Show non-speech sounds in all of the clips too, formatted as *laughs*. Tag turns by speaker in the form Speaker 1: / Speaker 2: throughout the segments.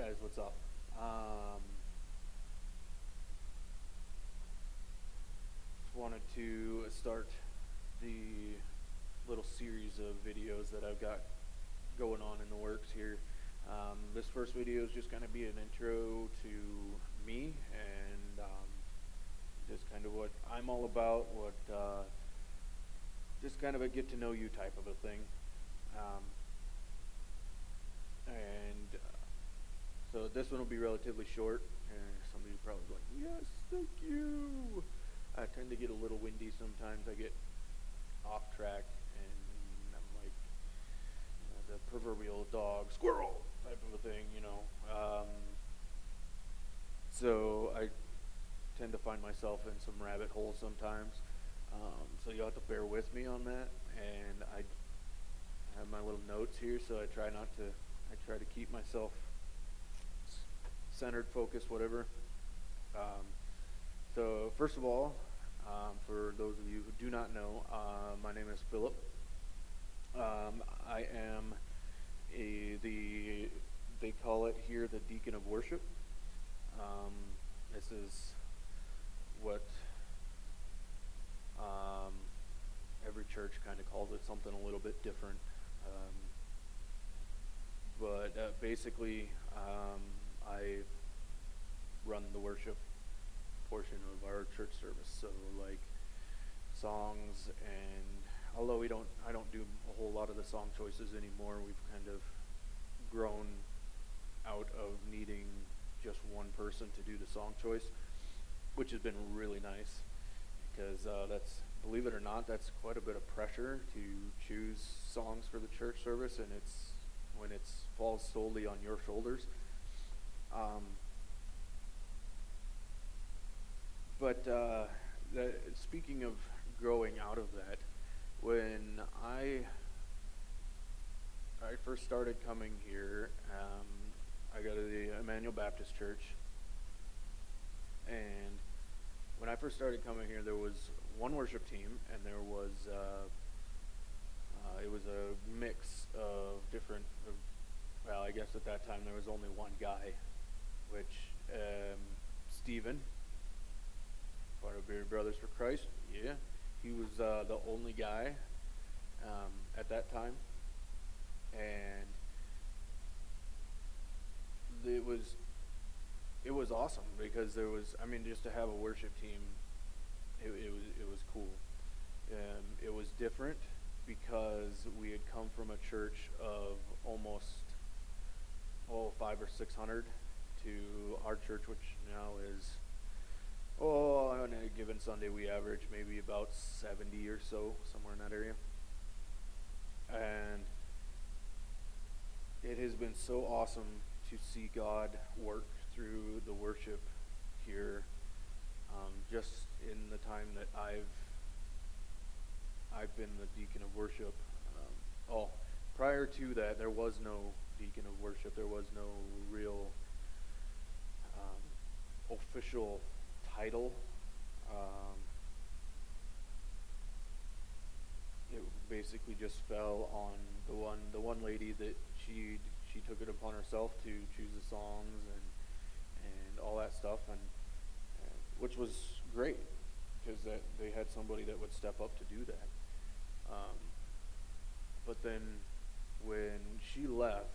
Speaker 1: guys what's up. Um, wanted to start the little series of videos that I've got going on in the works here. Um, this first video is just going to be an intro to me and um, just kind of what I'm all about, what uh, just kind of a get to know you type of a thing. Um, and this one will be relatively short. And somebody's probably going, yes, thank you. I tend to get a little windy sometimes. I get off track and I'm like you know, the proverbial dog, squirrel type of a thing, you know. Um, so I tend to find myself in some rabbit holes sometimes. Um, so you'll have to bear with me on that. And I have my little notes here, so I try not to. I try to keep myself centered, focused, whatever. Um, so first of all, um, for those of you who do not know, uh, my name is Philip. Um, I am a, the they call it here the deacon of worship. Um, this is what um, every church kind of calls it something a little bit different. Um, but uh, basically, run the worship portion of our church service. So like songs and although we don't I don't do a whole lot of the song choices anymore, we've kind of grown out of needing just one person to do the song choice, which has been really nice because uh, that's believe it or not, that's quite a bit of pressure to choose songs for the church service, and it's when it falls solely on your shoulders. Um, but uh, the, speaking of growing out of that, when I I first started coming here, um, I go to the Emmanuel Baptist Church, and when I first started coming here, there was one worship team, and there was uh, uh, it was a mix of different. Of, well, I guess at that time there was only one guy, which um, Stephen part of Bearded Brothers for Christ. Yeah, he was uh, the only guy um, at that time, and it was it was awesome because there was I mean just to have a worship team, it, it was it was cool. Um, it was different because we had come from a church of almost oh five or six hundred to our church, which now is oh, on a given Sunday we average maybe about 70 or so, somewhere in that area. And it has been so awesome to see God work through the worship here, um, just in the time that I've I've been the deacon of worship. Um, oh, prior to that, there was no deacon of worship. There was no real um, official Um, it basically just fell on the one the one lady that she she took it upon herself to choose the songs and and all that stuff and, and which was great because that they had somebody that would step up to do that. Um, but then when she left,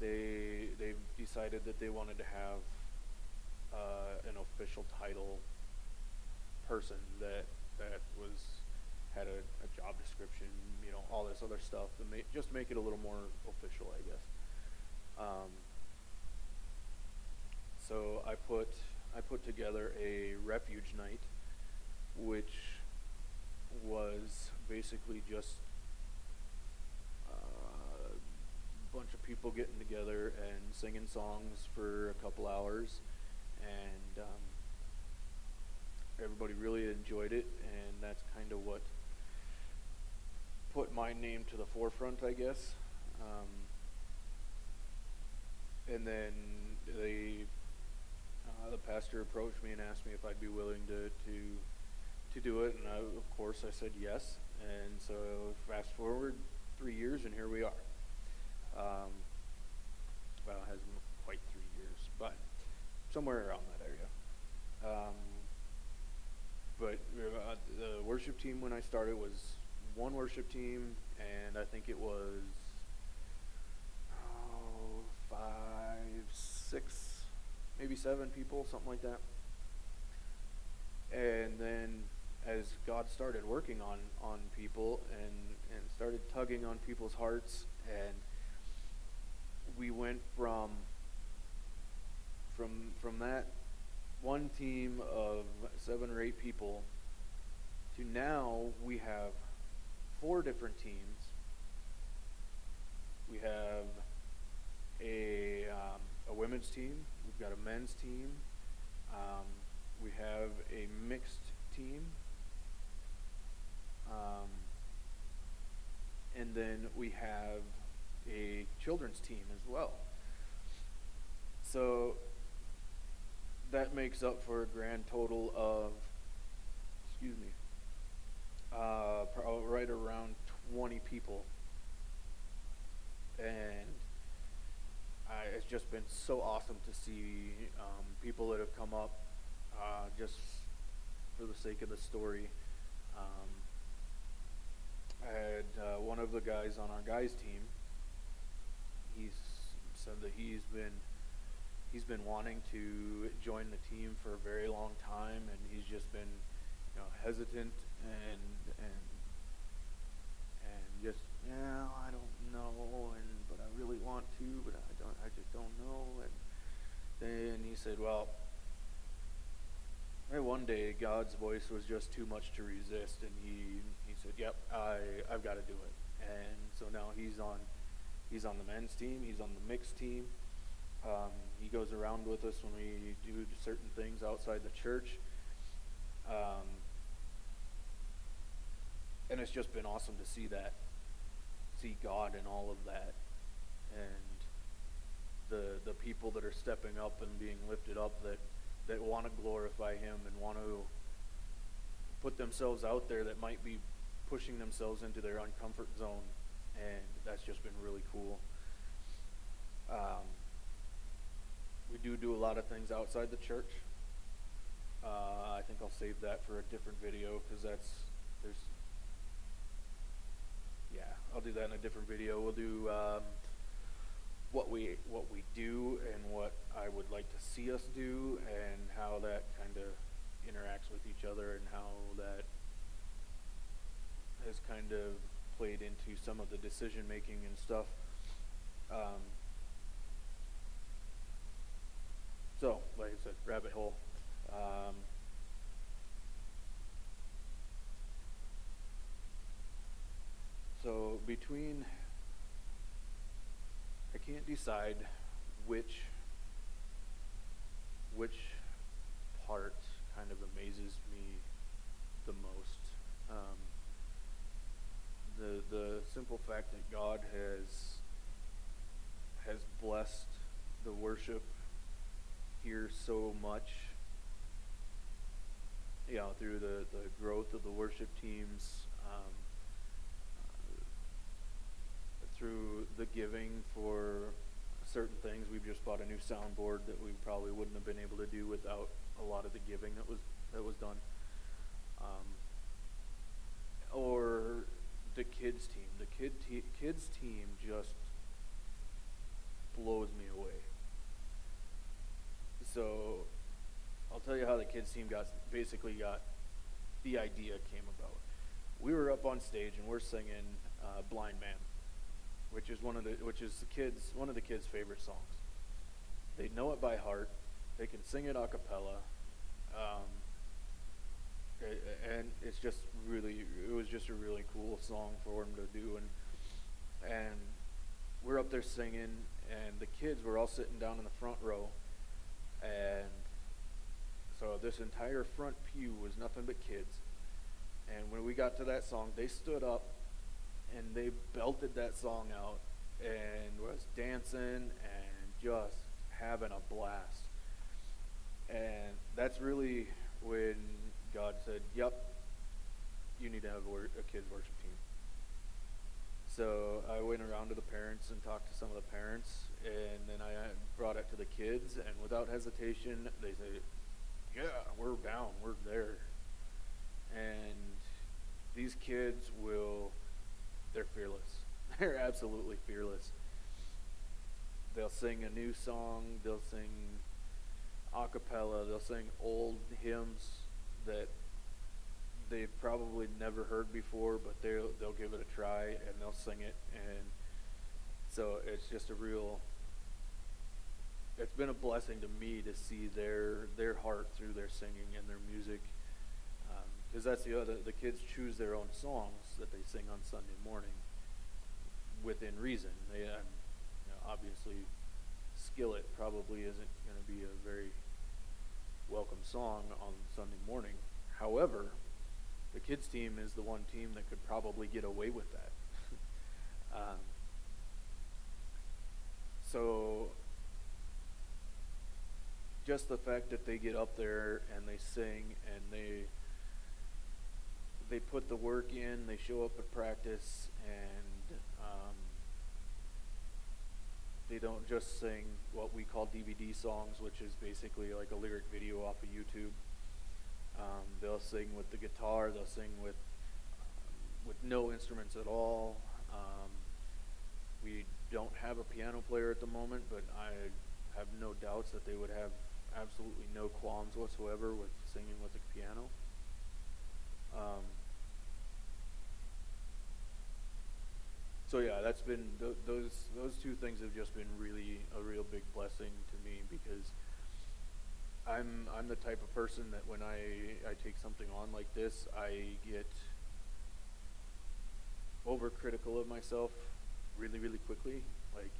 Speaker 1: they they decided that they wanted to have uh, official title person that that was had a, a, job description, you know, all this other stuff to make just make it a little more official, I guess. Um, so I put I put together a refuge night, which was basically just uh, a bunch of people getting together and singing songs for a couple hours and um, everybody really enjoyed it, and that's kind of what put my name to the forefront, I guess. Um, and then they, uh, the pastor approached me and asked me if I'd be willing to to to do it, and I, of course I said yes. And so fast forward three years, and here we are. Um, well, it hasn't quite three years, but somewhere around that area. Um, but uh, the worship team when I started was one worship team, and I think it was oh, five, six, maybe seven people, something like that. And then as God started working on, on people and, and started tugging on people's hearts, and we went from from from that one team of seven or eight people to now we have four different teams. We have a, um, a women's team, we've got a men's team, um, we have a mixed team, um, and then we have a children's team as well. So that makes up for a grand total of, excuse me, uh, right around 20 people. And I, it's just been so awesome to see um, people that have come up uh, just for the sake of the story. Um, I had uh, one of the guys on our guys team. He's said that he's been he's been wanting to join the team for a very long time, and he's just been you know hesitant and and just yeah I don't know and but I really want to but I don't I just don't know. And then he said well one day God's voice was just too much to resist. And he he said yep I I've got to do it. And so now he's on he's on the men's team. He's on the mixed team. Um, he goes around with us when we do certain things outside the church. Um, and it's just been awesome to see that, see God in all of that, and the the people that are stepping up and being lifted up that that want to glorify Him and want to put themselves out there that might be pushing themselves into their uncomfort zone, and that's just been really cool. Um, we do do a lot of things outside the church. Uh, I think I'll save that for a different video because that's there's yeah, I'll do that in a different video. We'll do um, what we what we do and what I would like to see us do, and how that kind of interacts with each other, and how that has kind of played into some of the decision making and stuff. Um, so, like I said, rabbit hole. Um, So between, I can't decide which which part kind of amazes me the most. Um, the the simple fact that God has has blessed the worship here so much. You know, through the, the growth of the worship teams, um, through the giving for certain things. We've just bought a new soundboard that we probably wouldn't have been able to do without a lot of the giving that was that was done. Um, or the kids team. The kid te- kids team just blows me away. So I'll tell you how the kids team got basically got the idea came about. We were up on stage and we're singing uh, "Blind Man." Which is one of the which is the kids one of the kids' favorite songs. They know it by heart. They can sing it a cappella. Um, and it's just really it was just a really cool song for them to do and and we're up there singing and the kids were all sitting down in the front row and so this entire front pew was nothing but kids and when we got to that song they stood up they belted that song out and was dancing and just having a blast. And that's really when God said, "Yep, you need to have a, a kids worship team." So I went around to the parents and talked to some of the parents, and then I uh, brought it to the kids, and without hesitation, they said, "Yeah, we're down, we're there." And these kids will—they're fearless. *laughs* They're absolutely fearless. They'll sing a new song. They'll sing a cappella. They'll sing old hymns that they've probably never heard before, but they'll they'll give it a try and they'll sing it, and so it's just a real. It's been a blessing to me to see their their heart through their singing and their music, because that's the other. The kids choose their own songs that they sing on Sunday morning, within reason. They, um, you know, obviously, Skillet probably isn't going to be a very welcome song on Sunday morning. However, the kids team is the one team that could probably get away with that. *laughs* um, so just the fact that they get up there and they sing and they they put the work in, they show up at practice, and um, they don't just sing what we call DVD songs, which is basically like a lyric video off of YouTube. Um, they'll sing with the guitar. They'll sing with um, with no instruments at all. Um, we don't have a piano player at the moment, but I have no doubts that they would have absolutely no qualms whatsoever with singing with a piano. Um, so yeah, that's been th- those those two things have just been really a real big blessing to me because I'm I'm the type of person that when I I take something on like this, I get overcritical of myself really really quickly. Like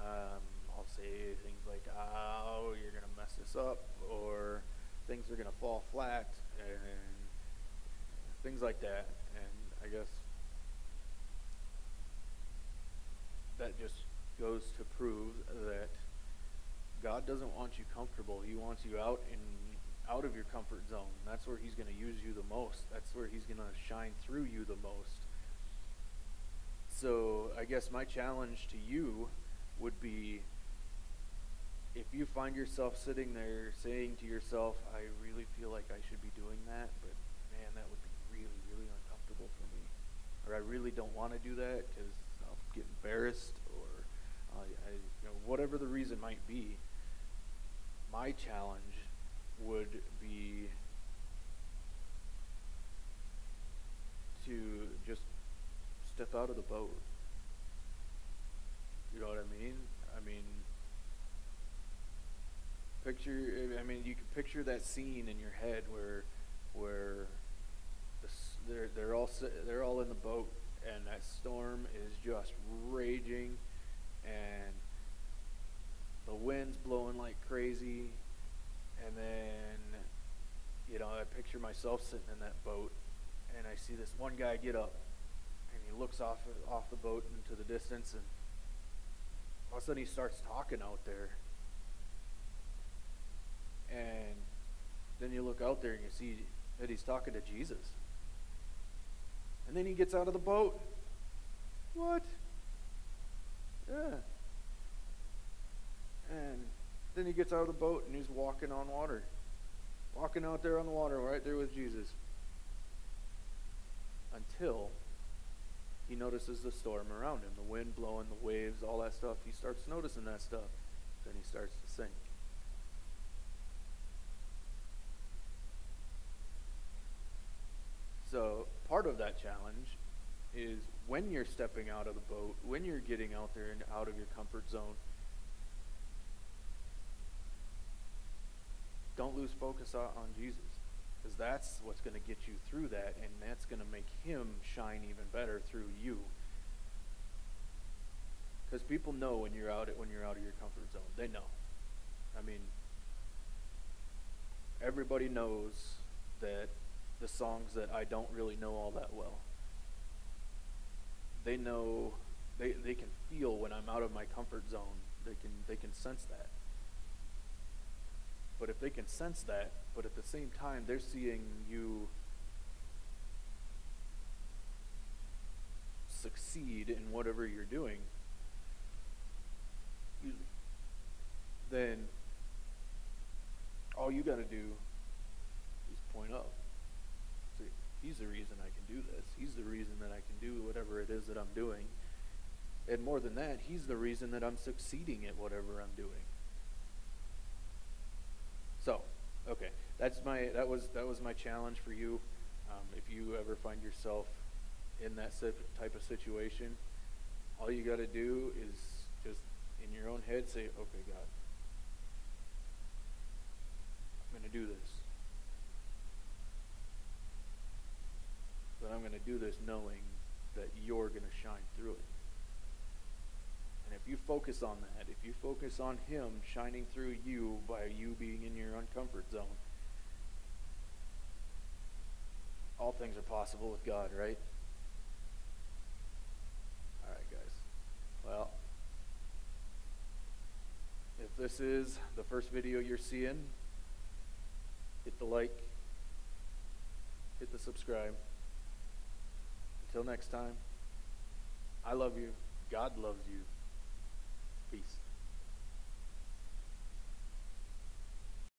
Speaker 1: um, I'll say things like, "Oh, you're gonna mess this up," or things are gonna fall flat, and things like that. And I guess that just goes to prove that God doesn't want you comfortable. He wants you out in out of your comfort zone. That's where he's going to use you the most. That's where he's going to shine through you the most. So, I guess my challenge to you would be if you find yourself sitting there saying to yourself, I really feel like I should be doing that, but man, that would be really, really uncomfortable for me. Or I really don't want to do that because I'll get embarrassed or uh, I, you know, whatever the reason might be my challenge would be to just step out of the boat. You know what I mean? I mean, picture. I mean, you can picture that scene in your head where, where, they're they're all they're all in the boat and that storm is just raging, and the wind's blowing like crazy, and then, you know, I picture myself sitting in that boat, and I see this one guy get up, and he looks off off the boat into the distance, and all of a sudden he starts talking out there, and then you look out there and you see that he's talking to Jesus, and then he gets out of the boat. What? Yeah. And then he gets out of the boat and he's walking on water. Walking out there on the water, right there with Jesus. Until he notices the storm around him the wind blowing, the waves, all that stuff. He starts noticing that stuff. Then he starts to sink. So, part of that challenge is when you're stepping out of the boat, when you're getting out there and out of your comfort zone, don't lose focus on Jesus because that's what's going to get you through that and that's going to make him shine even better through you. Because people know when you're out when you're out of your comfort zone. They know. I mean everybody knows that the songs that i don't really know all that well they know they, they can feel when i'm out of my comfort zone they can they can sense that but if they can sense that, but at the same time they're seeing you succeed in whatever you're doing, then all you got to do is point up. He's the reason I can do this. He's the reason that I can do whatever it is that I'm doing. And more than that, he's the reason that I'm succeeding at whatever I'm doing. So, okay, that's my that was that was my challenge for you. Um, if you ever find yourself in that type of situation, all you got to do is just in your own head say, "Okay, God, I'm going to do this." I'm going to do this knowing that you're going to shine through it. And if you focus on that, if you focus on Him shining through you by you being in your uncomfort zone, all things are possible with God, right? All right, guys. Well, if this is the first video you're seeing, hit the like, hit the subscribe. Until next time, I love you. God loves you. Peace.